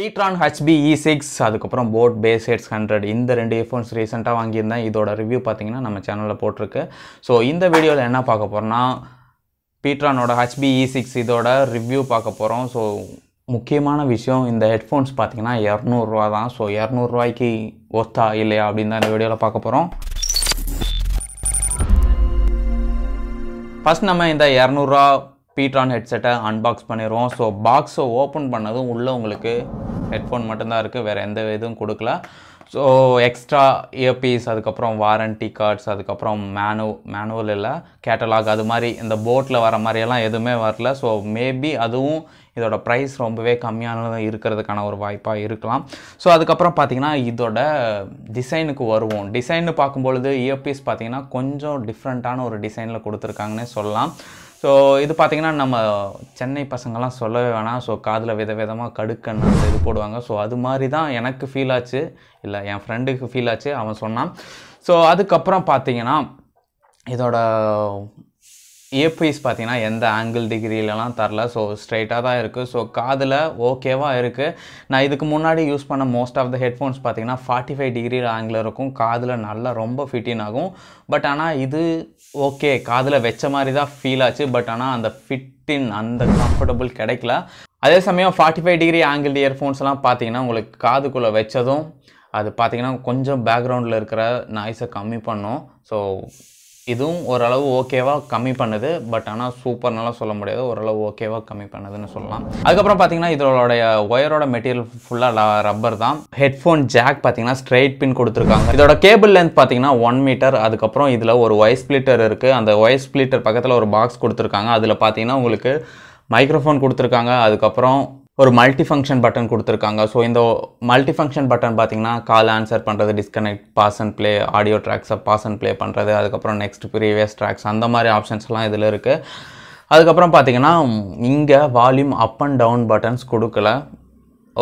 பீட்ரான் HP E six அதுக்கப்புறம் boAt bass heads hundred இந்த ரெண்டு இயர்ஃபோன்ஸ் ரீசெண்டாக வாங்கியிருந்தேன். இதோட ரிவ்யூ பார்த்தீங்கன்னா நம்ம சேனலில் போட்டிருக்கு. ஸோ இந்த வீடியோவில் என்ன பார்க்க போகிறோன்னா பீட்ரானோட ஹச்பிஇ இ சிக்ஸ் இதோட ரிவ்யூ பார்க்க போகிறோம் ஸோ முக்கியமான விஷயம் இந்த ஹெட்ஃபோன்ஸ் பார்த்தீங்கன்னா இரநூறுவா தான். ஸோ இரநூறுவாய்க்கு ஒத்தா இல்லையா அப்படின்னு தான் இந்த வீடியோவில் பார்க்க போகிறோம் ஃபஸ்ட் நம்ம இந்த இரநூறுவா பீட்ரான் ஹெட்செட்டை அன்பாக்ஸ் பண்ணிடுவோம் ஸோ பாக்ஸை ஓப்பன் பண்ணதும் உள்ளே உங்களுக்கு ஹெட்ஃபோன் மட்டும்தான் இருக்குது வேறு எந்த இதுவும் கொடுக்கல. ஸோ எக்ஸ்ட்ரா இயர்பீஸ் அதுக்கப்புறம் வாரண்டி கார்ட்ஸ் அதுக்கப்புறம் மேனு மேனுவல் இல்லை கேட்டலாக் அது மாதிரி இந்த போட்டில் வர மாதிரியெல்லாம் எதுவுமே வரல. ஸோ மேபி அதுவும் இதோட ப்ரைஸ் ரொம்பவே கம்மியானதாக இருக்கிறதுக்கான ஒரு வாய்ப்பாக இருக்கலாம். ஸோ அதுக்கப்புறம் பார்த்தீங்கன்னா இதோட டிசைனுக்கு வருவோம். டிசைன்னு பார்க்கும்பொழுது இயர்பீஸ் பார்த்திங்கன்னா கொஞ்சம் டிஃப்ரெண்ட்டான ஒரு டிசைனில் கொடுத்துருக்காங்கன்னே சொல்லலாம். ஸோ இது பார்த்திங்கன்னா நம்ம சென்னை பசங்கள்லாம் சொல்லவே வேணாம். ஸோ காதில் வித விதமாக கடுக்கன்னு அந்த இது போடுவாங்க. ஸோ அது மாதிரி தான் எனக்கு ஃபீல் ஆச்சு. இல்லை என் ஃப்ரெண்டுக்கு ஃபீல் ஆச்சு. அவன் சொன்னான். ஸோ அதுக்கப்புறம் பார்த்திங்கன்னா இதோட இயர்பீஸ் பார்த்தீங்கன்னா எந்த ஆங்கிள் டிகிரிலலாம் தரல. ஸோ ஸ்ட்ரைட்டாக தான் இருக்குது ஸோ காதில் ஓகேவாக இருக்குது நான் இதுக்கு முன்னாடி யூஸ் பண்ண மோஸ்ட் ஆஃப் த ஹெட்ஃபோன்ஸ் பார்த்தீங்கன்னா ஃபார்ட்டி ஃபைவ் டிகிரியில் ஆங்கிள் இருக்கும். காதில் நல்லா ரொம்ப ஃபிட்டின் ஆகும். பட் ஆனால் இது ஓகே காதில் வச்ச மாதிரி தான் ஃபீல் ஆச்சு. பட் ஆனால் அந்த ஃபிட்டின் அந்த கம்ஃபர்டபுள் கிடைக்கல. அதே சமயம் ஃபார்ட்டி ஃபைவ் டிகிரி ஆங்கிள் இயர்ஃபோன்ஸ்லாம் பார்த்தீங்கன்னா உங்களுக்கு காதுக்குள்ளே வச்சதும் அது பார்த்தீங்கன்னா கொஞ்சம் பேக்ரவுண்டில் இருக்கிற நாய்ஸை கம்மி பண்ணும். ஸோ இதுவும் ஓரளவு ஓகேவாக கம்மி பண்ணுது. பட் ஆனால் சூப்பர்னாலாம் சொல்ல முடியாது. ஓரளவு ஓகேவாக கம்மி பண்ணுதுன்னு சொல்லலாம். அதுக்கப்புறம் பார்த்தீங்கன்னா இதோடைய ஒயரோட மெட்டீரியல் ஃபுல்லாக ரப்பர் தான். ஹெட்ஃபோன் ஜாக் பார்த்தீங்கன்னா ஸ்ட்ரெயிட் பின் கொடுத்துருக்காங்க. இதோட கேபிள் லென்த் பார்த்தீங்கன்னா ஒன் மீட்டர் அதுக்கப்புறம் இதில் ஒரு ஒய் ஸ்ப்ளிட்டர் இருக்குது அந்த ஒய் ஸ்ப்ளிட்டர் பக்கத்தில் ஒரு பாக்ஸ் கொடுத்துருக்காங்க. அதில் பார்த்தீங்கன்னா உங்களுக்கு மைக்ரோஃபோன் கொடுத்துருக்காங்க. அதுக்கப்புறம் ஒரு மல்டி ஃபங்க்ஷன் பட்டன் கொடுத்துருக்காங்க. ஸோ இந்த மல்டி ஃபங்க்ஷன் பட்டன் பார்த்தீங்கன்னா கால் ஆன்சர் பண்ணுறது disconnect pause and play audio ட்ராக்ஸை pause and play பண்ணுறது அதுக்கப்புறம் நெக்ஸ்ட் ப்ரீவியஸ் ட்ராக்ஸ் அந்த மாதிரி ஆப்ஷன்ஸ்லாம் இதில் இருக்குது அதுக்கப்புறம் பார்த்தீங்கன்னா இங்கே volume up and down buttons கொடுக்கல.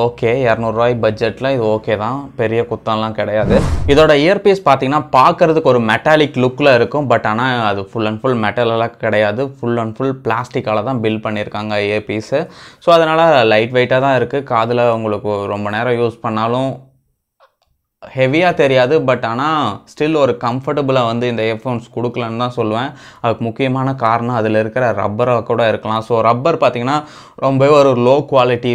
ஓகே இரநூறுவாய் பட்ஜெட்டில் இது ஓகே தான். பெரிய குத்தம்லாம் கிடையாது. இதோட இயர்பீஸ் பார்த்தீங்கன்னா பார்க்குறதுக்கு ஒரு மெட்டாலிக் லுக்கில் இருக்கும். பட் ஆனால் அது ஃபுல் அண்ட் ஃபுல் மெட்டலெல்லாம் கிடையாது. ஃபுல் அண்ட் ஃபுல் பிளாஸ்டிக்கால் தான் பில் பண்ணியிருக்காங்க இயர்பீஸு ஸோ அதனால் லைட் வெயிட்டாக தான் இருக்குது காதில் உங்களுக்கு ரொம்ப நேரம் யூஸ் பண்ணாலும் ஹெவியாக தெரியாது பட் ஆனால் ஸ்டில் ஒரு கம்ஃபர்டபுளாக வந்து இந்த இயர்ஃபோன்ஸ் கொடுக்கலன்னு தான் சொல்லுவேன். அதுக்கு முக்கியமான காரணம் அதில் இருக்கிற ரப்பராக கூட இருக்கலாம். ஸோ ரப்பர் பார்த்திங்கன்னா ரொம்பவே ஒரு லோ குவாலிட்டி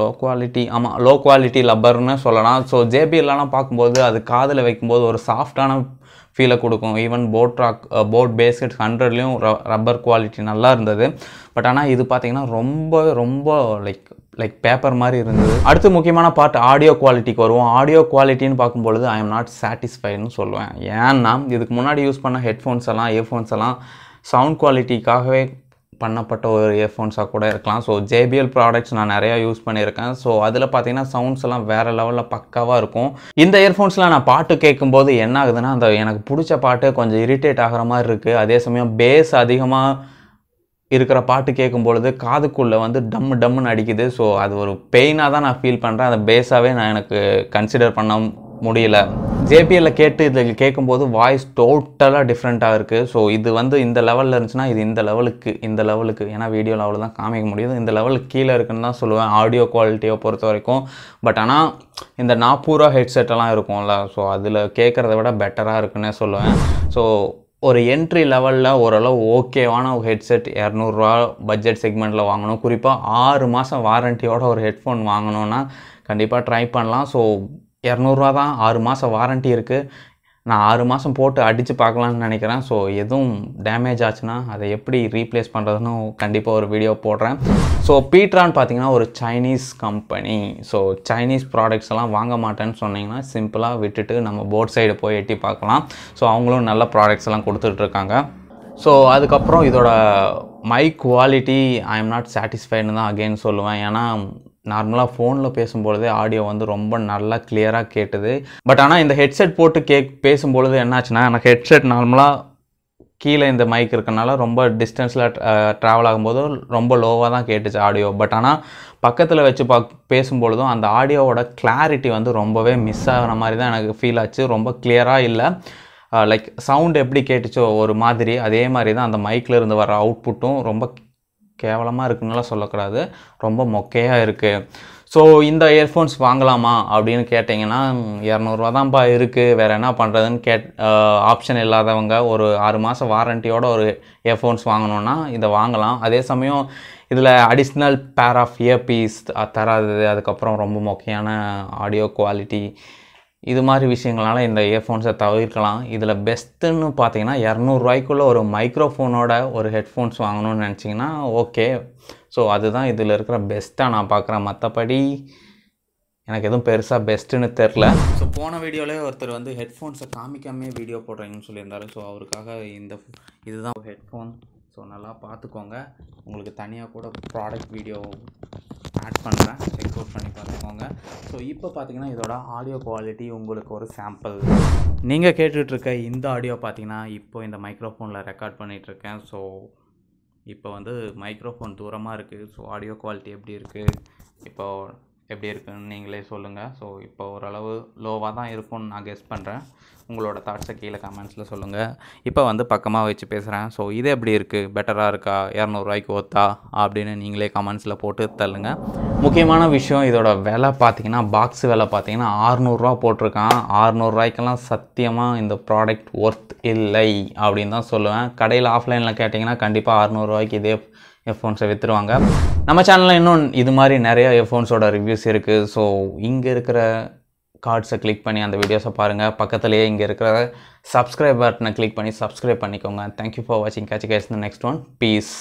லோ குவாலிட்டி ஆமாம் லோ குவாலிட்டி ரப்பர்னு சொல்லலாம். ஸோ ஜேபிஎல்லாம் பார்க்கும்போது அது காதில் வைக்கும்போது ஒரு சாஃப்டான ஃபீலை கொடுக்கும். Even boAt rock boAt bassheads ஹண்ட்ரட்லேயும் rubber quality நல்லா இருந்தது. பட் ஆனால் இது பார்த்திங்கன்னா ரொம்ப ரொம்ப லைக் லைக் பேப்பர் மாதிரி இருந்தது. அடுத்து முக்கியமான பார்ட் ஆடியோ குவாலிட்டிக்கு வருவோம். ஆடியோ குவாலிட்டின்னு பார்க்கும்பொழுது ஐ எம் நாட் சாட்டிஸ்ஃபைடுன்னு சொல்லுவேன். ஏன்னா இதுக்கு முன்னாடி யூஸ் பண்ண ஹெட்ஃபோன்ஸ் எல்லாம் இயர்ஃபோன்ஸ் எல்லாம் சவுண்ட் குவாலிட்டிக்காகவே பண்ணப்பட்ட ஒரு இயர்ஃபோன்ஸாக கூட இருக்கலாம். ஸோ ஜேபிஎல் ப்ராடக்ட்ஸ் நான் நிறையா யூஸ் பண்ணியிருக்கேன். ஸோ அதில் பார்த்தீங்கன்னா சவுண்ட்ஸ் எல்லாம் வேறு லெவலில் பக்காவாக இருக்கும். இந்த இயர்ஃபோன்ஸில் நான் பாட்டு கேட்கும்போது என்ன ஆகுதுன்னா அந்த எனக்கு பிடிச்ச பாட்டு கொஞ்சம் இரிட்டேட் ஆகிற மாதிரி இருக்குது அதே சமயம் பேஸ் அதிகமாக இருக்கிற பாட்டு கேட்கும் பொழுது காதுக்குள்ளே வந்து டம்மு டம்முன்னு அடிக்குது. ஸோ அது ஒரு பெயினாக தான் நான் ஃபீல் பண்ணுறேன் அதை பேஸாகவே நான் எனக்கு கன்சிடர் பண்ண முடியல. ஜேபிஎல்ல கேட்டு இதில் கேட்கும்போது வாய்ஸ் டோட்டலாக டிஃப்ரெண்ட்டாக இருக்குது ஸோ இது வந்து இந்த லெவலில் இருந்துச்சுன்னா இது இந்த லெவலுக்கு இந்த லெவலுக்கு ஏன்னா வீடியோ லெவலில் தான் காமிக்க முடியுது. இந்த லெவலுக்கு கீழே இருக்குன்னு தான் சொல்லுவேன் ஆடியோ குவாலிட்டியை பொறுத்த வரைக்கும். பட் ஆனால் இந்த நாப்பூரா ஹெட்செட்டெல்லாம் இருக்கும்ல ஸோ அதில் கேட்குறத விட பெட்டராக இருக்குன்னே சொல்லுவேன். ஸோ ஒரு என்ட்ரி லெவலில் ஓரளவு ஓகேவான ஒரு ஹெட்செட் இரநூறுவா பட்ஜெட் செக்மெண்ட்டில் வாங்கணும். குறிப்பாக ஆறு மாதம் வாரண்ட்டியோட ஒரு ஹெட்ஃபோன் வாங்கணுன்னா கண்டிப்பாக ட்ரை பண்ணலாம். ஸோ இரநூறுவா தான் ஆறு மாதம் வாரண்ட்டி இருக்குது நான் ஆறு மாதம் போட்டு அடித்து பார்க்கலான்னு நினைக்கிறேன். ஸோ எதுவும் டேமேஜ் ஆச்சுன்னா அதை எப்படி ரீப்ளேஸ் பண்ணுறதுன்னு கண்டிப்பாக ஒரு வீடியோ போடுறேன். ஸோ பீட்ரான் பார்த்தீங்கன்னா ஒரு Chinese company so Chinese products எல்லாம் வாங்க மாட்டேன்னு சொன்னீங்கன்னா சிம்பிளாக விட்டுட்டு நம்ம போர்ட் சைடு போய் எட்டி பார்க்கலாம். ஸோ அவங்களும் நல்ல ப்ராடக்ட்ஸ் எல்லாம் கொடுத்துட்ருக்காங்க ஸோ அதுக்கப்புறம் இதோட mic quality I am not சாட்டிஸ்ஃபைடுன்னு தான் அகெயின் சொல்லுவேன். ஏன்னா நார்மலாக ஃபோனில் பேசும்பொழுதே ஆடியோ வந்து ரொம்ப நல்லா கிளியராக கேட்டுது. பட் ஆனால் இந்த ஹெட்செட் போட்டு கேக் பேசும்பொழுது என்னாச்சுன்னா எனக்கு ஹெட்செட் நார்மலாக கீழே இந்த மைக் இருக்கனால ரொம்ப டிஸ்டன்ஸில் ட்ராவல் ஆகும்போது ரொம்ப லோவாக தான் கேட்டுச்சு ஆடியோ பட் ஆனால் பக்கத்தில் வச்சு பா பேசும்பொழுதும் அந்த ஆடியோவோட கிளாரிட்டி வந்து ரொம்பவே மிஸ் ஆகிற மாதிரி தான் எனக்கு ஃபீல் ஆச்சு. ரொம்ப கிளியராக இல்லை. லைக் சவுண்ட் எப்படி கேட்டுச்சோ ஒரு மாதிரி அதே மாதிரி தான் அந்த மைக்கில் இருந்து வர அவுட்புட்டும் ரொம்ப கேவலமாக இருக்குன்னுலாம் சொல்லக்கூடாது. ரொம்ப மொக்கையாக இருக்குது ஸோ இந்த இயர்ஃபோன்ஸ் வாங்கலாமா அப்படின்னு கேட்டிங்கன்னா இரநூறுவா தான்ப்பா இருக்குது வேறு என்ன பண்ணுறதுன்னு கேட் ஆப்ஷன் இல்லாதவங்க ஒரு ஆறு மாதம் வாரண்ட்டியோட ஒரு இயர்ஃபோன்ஸ் வாங்கணுன்னா இதை வாங்கலாம். அதே சமயம் இதில் அடிஷ்னல் பேர் ஆஃப் இயர்பீஸ் தராது. அதுக்கப்புறம் ரொம்ப முக்கியமான ஆடியோ குவாலிட்டி இது மாதிரி விஷயங்களால இந்த இயர்ஃபோன்ஸை தவிர்க்கலாம். இதில் பெஸ்ட்டுன்னு பார்த்தீங்கன்னா இரநூறுவாய்க்குள்ளே ஒரு மைக்ரோஃபோனோட ஒரு ஹெட்ஃபோன்ஸ் வாங்கணும்னு நினச்சிங்கன்னா ஓகே ஸோ அதுதான் இதில் இருக்கிற பெஸ்ட்டாக நான் பார்க்குறேன் மற்றபடி எனக்கு எதுவும் பெருசாக பெஸ்ட்டுன்னு தெரில. ஸோ போன வீடியோவிலே ஒருத்தர் வந்து ஹெட்ஃபோன்ஸை காமிக்காமே வீடியோ போடுறீங்கன்னு சொல்லியிருந்தாரு. ஸோ அவருக்காக இந்த இதுதான் ஹெட்ஃபோன் ஸோ நல்லா பார்த்துக்கோங்க. உங்களுக்கு தனியாக கூட ப்ராடக்ட் வீடியோ ஆட் பண்ணுறேன் செக் அவுட் பண்ணி பார்த்துக்கோங்க ஸோ இப்போ பார்த்தீங்கன்னா இதோட ஆடியோ குவாலிட்டி உங்களுக்கு ஒரு சாம்பிள் நீங்கள் கேட்டுட்ருக்க இந்த ஆடியோ பார்த்தீங்கன்னா இப்போ இந்த மைக்ரோஃபோனில் ரெக்கார்ட் பண்ணிகிட்ருக்கேன் ஸோ இப்போ வந்து மைக்ரோஃபோன் தூரமாக இருக்குது ஸோ ஆடியோ குவாலிட்டி எப்படி இருக்குது இப்போ எப்படி இருக்குன்னு நீங்களே சொல்லுங்கள் ஸோ இப்போ ஓரளவு லோவாக தான் இருக்கும்னு நான் கெஸ் பண்ணுறேன் உங்களோட தாட்ஸை கீழே கமெண்ட்ஸில் சொல்லுங்கள் இப்போ வந்து பக்கமாக வச்சு பேசுகிறேன் ஸோ இது எப்படி இருக்குது பெட்டராக இருக்கா? இரநூறுவாய்க்கு ஒத்தா? அப்படின்னு நீங்களே கமெண்ட்ஸில் போட்டு தள்ளுங்க. முக்கியமான விஷயம் இதோட விலை பார்த்தீங்கன்னா பாக்ஸ் விலை பார்த்தீங்கன்னா ஆறுநூறுவா போட்டிருக்கான். ஆறுநூறுவாய்க்கெல்லாம் சத்தியமாக இந்த ப்ராடக்ட் ஒர்த் இல்லை அப்படின்னு தான் சொல்லுவேன். கடையில் ஆஃப்லைனில் கேட்டிங்கன்னா கண்டிப்பாக அறநூறுவாய்க்கு இதே எஃப்ஃபோன்ஸை விற்றுருவாங்க நம்ம சேனலில் இன்னும் இது மாதிரி நிறைய எஃப்ஃபோன்ஸோட ரிவ்யூஸ் இருக்குது ஸோ இங்கே இருக்கிற கார்ட்ஸை கிளிக் பண்ணி அந்த வீடியோஸை பாருங்கள் பக்கத்துலேயே இங்கே இருக்கிற சப்ஸ்கிரைப் பட்டனை கிளிக் பண்ணி சப்ஸ்கிரைப் பண்ணிக்கோங்க. தேங்க்யூ ஃபார் வாட்சிங் catch case next one peace